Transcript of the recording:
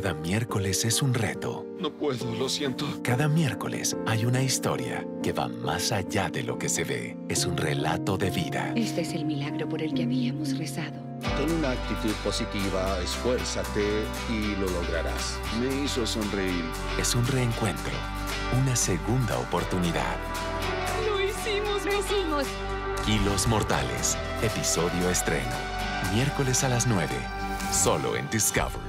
Cada miércoles es un reto. No puedo, lo siento. Cada miércoles hay una historia que va más allá de lo que se ve. Es un relato de vida. Este es el milagro por el que habíamos rezado. Ten una actitud positiva, esfuérzate y lo lograrás. Me hizo sonreír. Es un reencuentro, una segunda oportunidad. ¡Lo hicimos! ¡Lo hicimos! Kilos Mortales, episodio estreno. Miércoles a las 9, solo en Discovery.